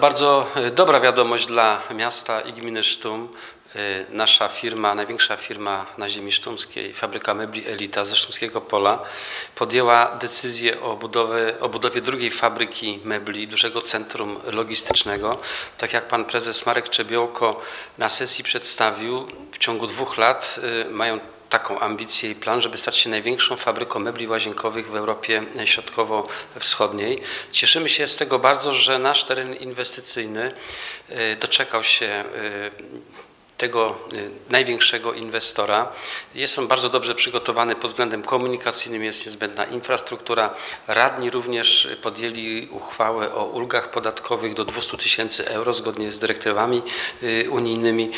Bardzo e, dobra wiadomość dla miasta i gminy Sztum. E, Nasza firma, największa firma na ziemi sztumskiej, fabryka mebli Elita ze Sztumskiego Pola, podjęła decyzję o budowie, o budowie drugiej fabryki mebli, dużego centrum logistycznego. Tak jak pan prezes Marek Czebiołko na sesji przedstawił, w ciągu dwóch lat e, mają taką ambicję i plan, żeby stać się największą fabryką mebli łazienkowych w Europie Środkowo-Wschodniej. Cieszymy się z tego bardzo, że nasz teren inwestycyjny e, doczekał się e, tego e, największego inwestora. Jest on bardzo dobrze przygotowany pod względem komunikacyjnym, jest niezbędna infrastruktura. Radni również podjęli uchwałę o ulgach podatkowych do 200 tysięcy euro zgodnie z dyrektywami unijnymi.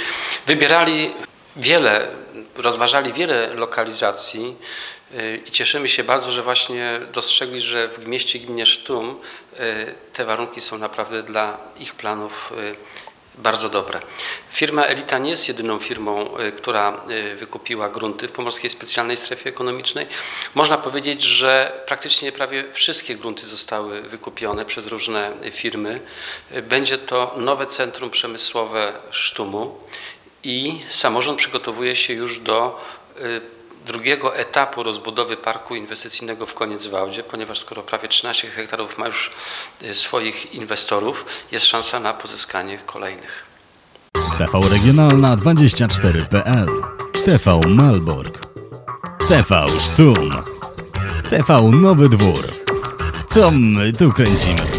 Wybierali wiele, rozważali wiele lokalizacji y, i cieszymy się bardzo, że właśnie dostrzegli, że w mieście gminie Sztum y, te warunki są naprawdę dla ich planów y, bardzo dobre. Firma Elita nie jest jedyną firmą, która wykupiła grunty w Pomorskiej Specjalnej Strefie Ekonomicznej. Można powiedzieć, że praktycznie prawie wszystkie grunty zostały wykupione przez różne firmy. Będzie to nowe centrum przemysłowe Sztumu i samorząd przygotowuje się już do y, drugiego etapu rozbudowy parku inwestycyjnego w Koniec-Wałdzie, ponieważ skoro prawie 13 hektarów ma już y, swoich inwestorów, jest szansa na pozyskanie kolejnych. TV Regionalna 24.pl TV Malbork. TV Sztum TV Nowy Dwór. To my tu kręcimy